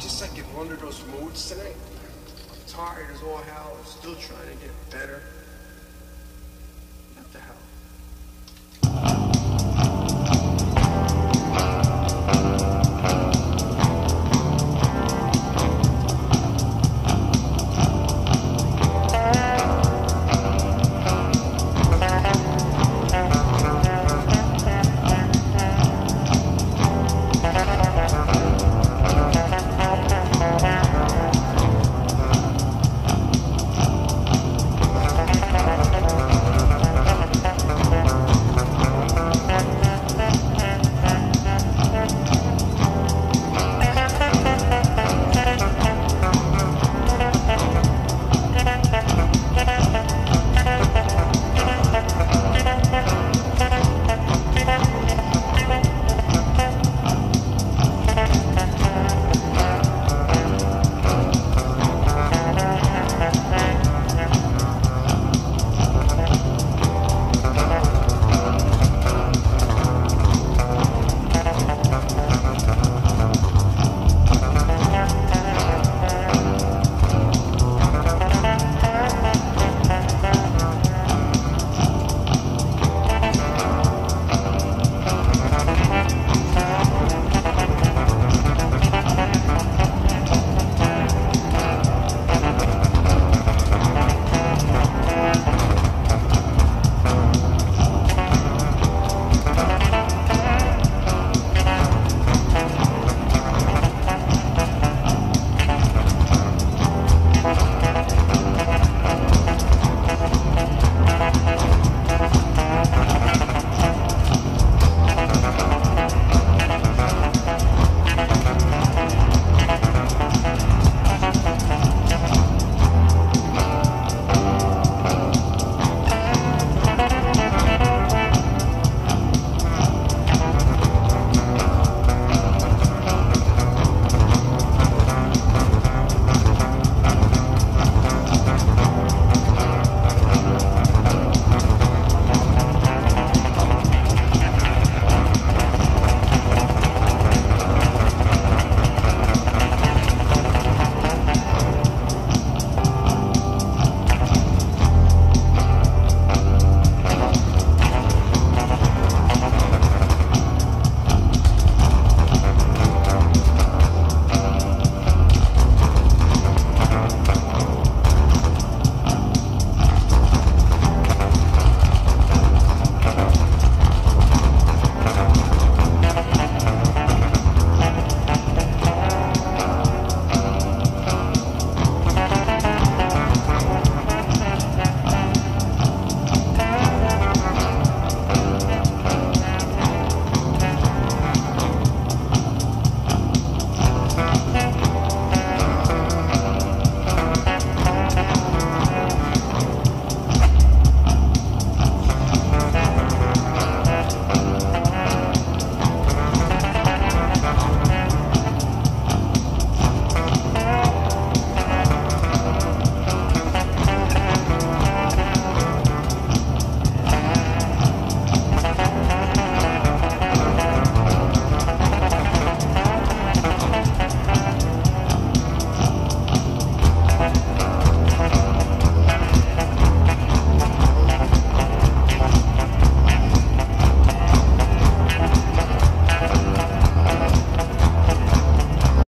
just like in one of those moods tonight. I'm tired as all hell. I'm still trying to get better.